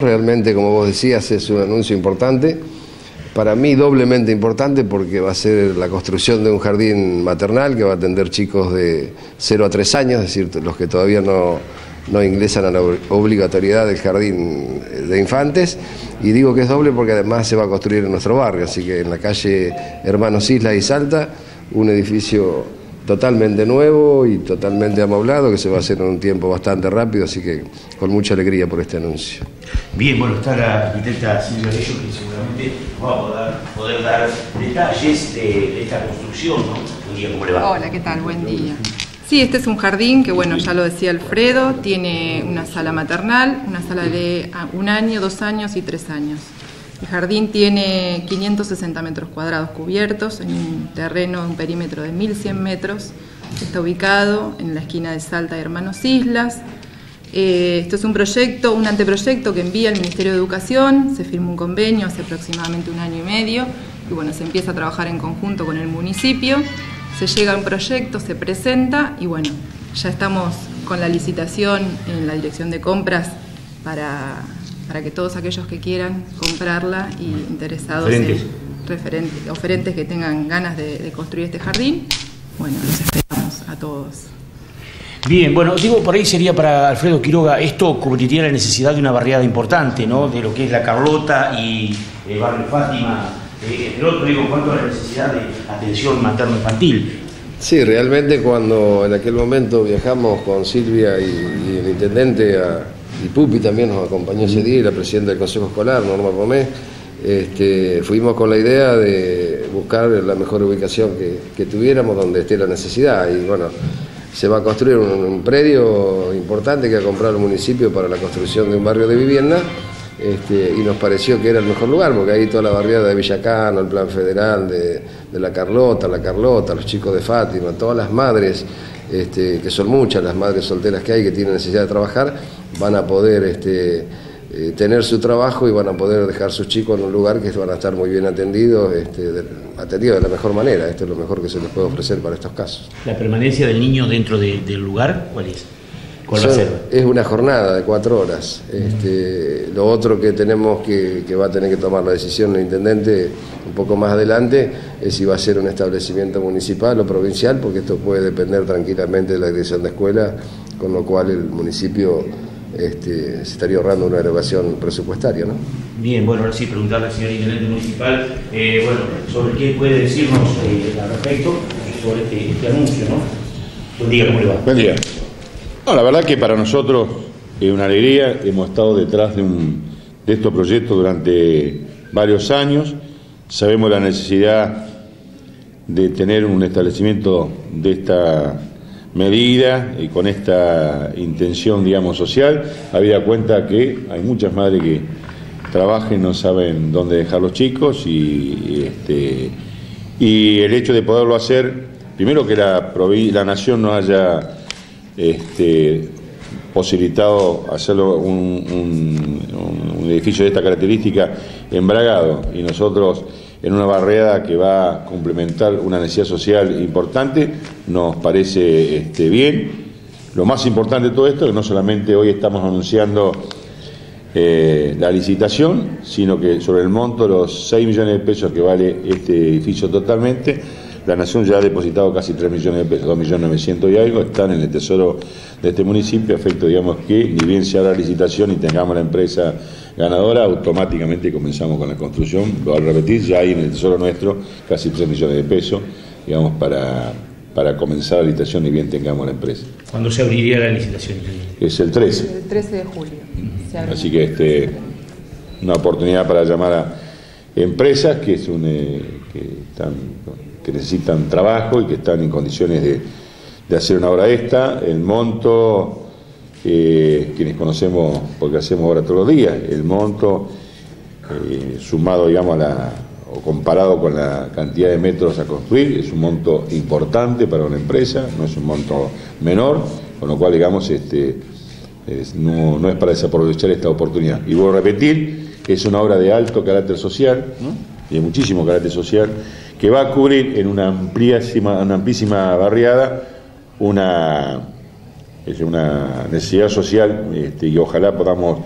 Realmente, como vos decías, es un anuncio importante. Para mí doblemente importante porque va a ser la construcción de un jardín maternal que va a atender chicos de 0 a 3 años, es decir, los que todavía no, no ingresan a la obligatoriedad del jardín de infantes. Y digo que es doble porque además se va a construir en nuestro barrio, así que en la calle Hermanos Isla y Salta, un edificio totalmente nuevo y totalmente amoblado, que se va a hacer en un tiempo bastante rápido, así que con mucha alegría por este anuncio. Bien, bueno, está la arquitecta Silvia Bello, que seguramente va a poder, dar detalles de, esta construcción, ¿no? Buen día, ¿cómo le va? Hola, ¿qué tal? Buen día. Sí, este es un jardín que, bueno, ya lo decía Alfredo, tiene una sala maternal, una sala de un año, dos años y tres años. El jardín tiene 560 metros cuadrados cubiertos en un terreno de un perímetro de 1.100 metros. Está ubicado en la esquina de Salta y Hermanos Islas. Eh, esto es un proyecto, un anteproyecto que envía el Ministerio de Educación. Se firmó un convenio hace aproximadamente un año y medio y bueno, se empieza a trabajar en conjunto con el municipio. Se llega a un proyecto, se presenta y bueno, ya estamos con la licitación en la dirección de compras para para que todos aquellos que quieran comprarla y interesados en oferentes que tengan ganas de, construir este jardín, bueno, los esperamos a todos. Bien, bueno, digo, por ahí sería para Alfredo Quiroga, esto cubriría la necesidad de una barriada importante, ¿no? De lo que es la Carlota y el barrio Fátima. Eh, el otro, digo, a la necesidad de atención materno-infantil. Sí, realmente cuando en aquel momento viajamos con Silvia y el intendente a, y Pupi también nos acompañó ese día, la presidenta del Consejo Escolar, Norma Romé, este, fuimos con la idea de buscar la mejor ubicación que, tuviéramos donde esté la necesidad. Y bueno, se va a construir un, predio importante que ha comprado el municipio para la construcción de un barrio de vivienda este, y nos pareció que era el mejor lugar porque ahí toda la barriada de Villacano, el plan federal de, de la Carlota, la Carlota, los chicos de Fátima, todas las madres este, que son muchas las madres solteras que hay que tienen necesidad de trabajar, van a poder este, eh, tener su trabajo y van a poder dejar sus chicos en un lugar que van a estar muy bien atendidos, este, atendidos de la mejor manera. Esto es lo mejor que se les puede ofrecer para estos casos. ¿La permanencia del niño dentro del lugar cuál es? Es una jornada de cuatro horas. Este, lo otro que tenemos que, que, va a tener que tomar la decisión el intendente un poco más adelante es si va a ser un establecimiento municipal o provincial, porque esto puede depender tranquilamente de la dirección de escuela, con lo cual el municipio este, se estaría ahorrando una erogación presupuestaria. ¿no? Bien, bueno, ahora sí preguntarle al señor intendente municipal eh, bueno, sobre qué puede decirnos eh, al respecto sobre este, este, anuncio. ¿no? Buen día, ¿cómo le va? Buen día. No, la verdad que para nosotros es una alegría, hemos estado detrás de, un, de estos proyectos durante varios años, sabemos la necesidad de tener un establecimiento de esta medida y con esta intención, digamos, social, habida cuenta que hay muchas madres que trabajan no saben dónde dejar los chicos y, este, y el hecho de poderlo hacer, primero que la, la nación no haya este, posibilitado hacerlo un, edificio de esta característica embragado y nosotros en una barriada que va a complementar una necesidad social importante, nos parece este, bien. Lo más importante de todo esto es que no solamente hoy estamos anunciando eh, la licitación, sino que sobre el monto, los 6 millones de pesos que vale este edificio totalmente, la Nación ya ha depositado casi 3 millones de pesos, 2 millones 900 y algo, están en el tesoro de este municipio, efecto, digamos, que ni bien se haga la licitación y tengamos la empresa ganadora, automáticamente comenzamos con la construcción. Lo al repetir, ya hay en el tesoro nuestro casi 3 millones de pesos, digamos, para, para comenzar la licitación y bien tengamos la empresa. ¿Cuándo se abriría la licitación? Es el 13. El 13 de julio. Así que este, una oportunidad para llamar a empresas que, es un, eh, que están que necesitan trabajo y que están en condiciones de, hacer una obra esta. El monto, eh, quienes conocemos, porque hacemos obra todos los días, el monto eh, sumado, digamos, a la, o comparado con la cantidad de metros a construir, es un monto importante para una empresa, no es un monto menor, con lo cual, digamos, este, no, no, es para desaprovechar esta oportunidad. Y vuelvo a repetir es una obra de alto carácter social, y de muchísimo carácter social, que va a cubrir en una amplísima, una amplísima barriada una, una necesidad social este, y ojalá podamos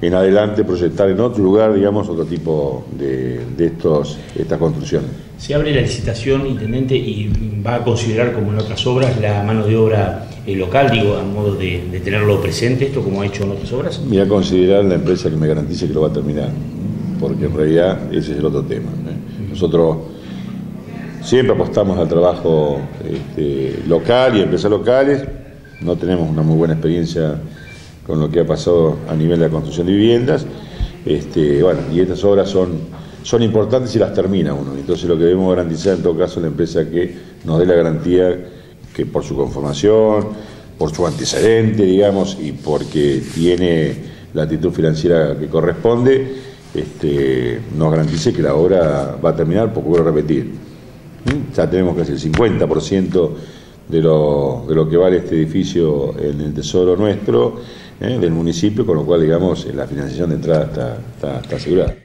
en adelante proyectar en otro lugar, digamos, otro tipo de, estos, estas construcciones. Se abre la licitación, intendente, y va a considerar, como en otras obras, la mano de obra eh, local, digo, a modo de, tenerlo presente, esto como ha hecho en otras obras. Voy a considerar la empresa que me garantice que lo va a terminar, porque en realidad ese es el otro tema. Nosotros siempre apostamos al trabajo este, local y empresas locales, no tenemos una muy buena experiencia con lo que ha pasado a nivel de la construcción de viviendas. Este, bueno, y estas obras son, son importantes y las termina uno. Entonces lo que debemos garantizar en todo caso es la empresa que nos dé la garantía que por su conformación, por su antecedente, digamos, y porque tiene la actitud financiera que corresponde, este, nos garantice que la obra va a terminar, porque voy a repetir, ya tenemos casi el 50% de lo, de lo que vale este edificio en el tesoro nuestro, ¿eh? del municipio, con lo cual, digamos, la financiación de entrada está, está asegurada.